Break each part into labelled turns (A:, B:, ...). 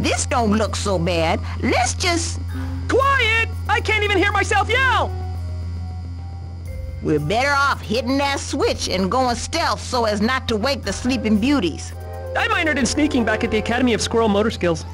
A: This don't look so bad. Let's just...
B: Quiet! I can't even hear myself yell!
A: We're better off hitting that switch and going stealth so as not to wake the sleeping beauties.
B: I minored in sneaking back at the Academy of Squirrel Motor Skills.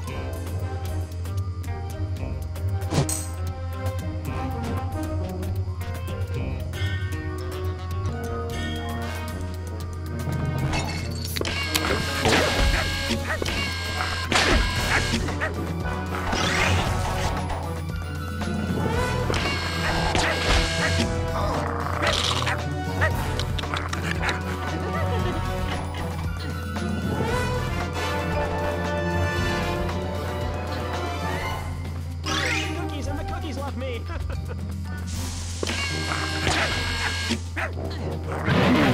B: Ha ha ha!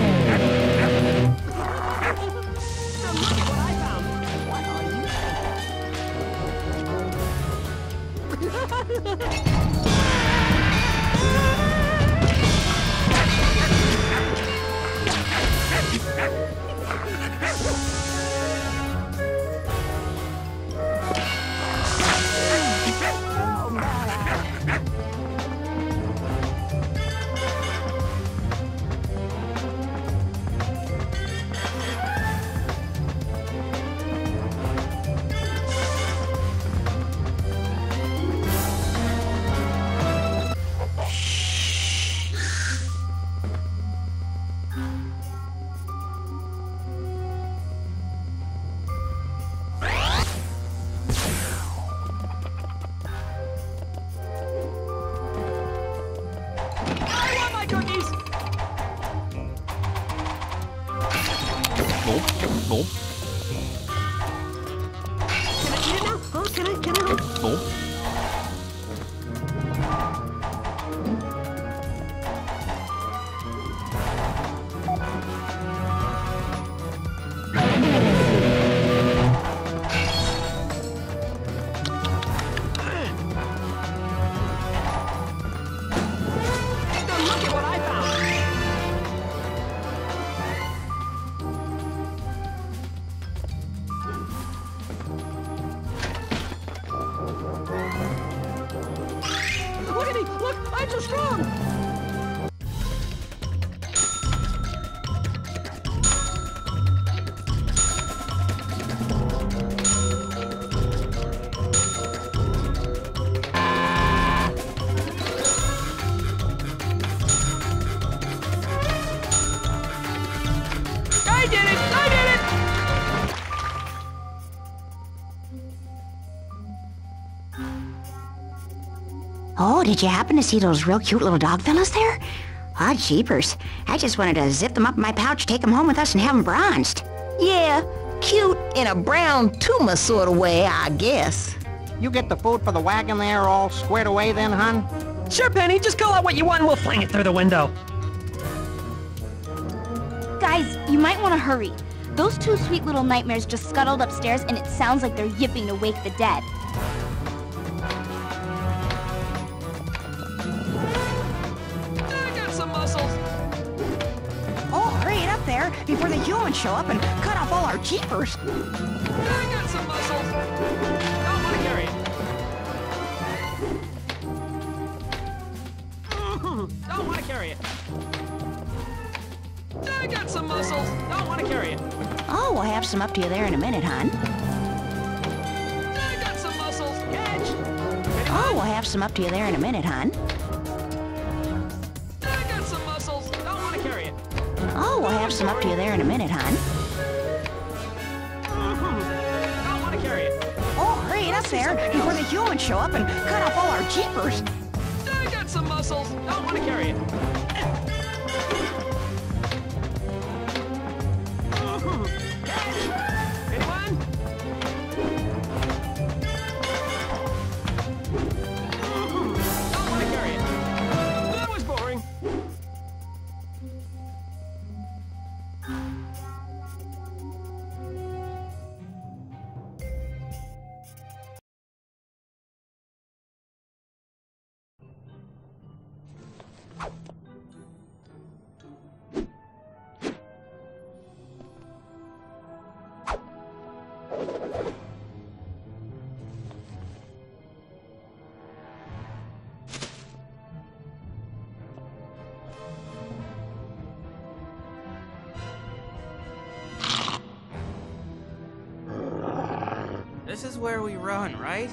C: Nope. Nope.
B: Can I, can I, can I, can I, can I, can I,
D: Oh, did you happen to see those real cute little dog fellas there? Ah, jeepers. I just wanted to zip them up in my pouch, take them home with us, and have them bronzed.
A: Yeah, cute in a brown tumor sort of way, I guess.
E: You get the food for the wagon there all squared away then, hun?
B: Sure, Penny, just call out what you want and we'll fling it through the window.
F: Guys, you might want to hurry. Those two sweet little nightmares just scuttled upstairs and it sounds like they're yipping to wake the dead.
B: I got some muscles.
D: Oh, hurry it up there before the humans show up and cut off all our jeepers.
B: I got some muscles. Don't want to carry it. Don't want to carry it. I got some muscles. Don't want to carry it.
D: Oh, we'll have some up to you there in a minute, hon.
B: I got some muscles. Catch.
D: Oh, we'll have some up to you there in a minute, hon.
B: I got some muscles. Don't want to carry it.
D: Oh, we'll have some up to you there in a minute, hon.
B: Don't want to carry it.
D: Oh, hurry it up there before the humans show up and cut off all our jeepers.
B: I got some muscles. Don't want to carry it.
C: This is where we run, right?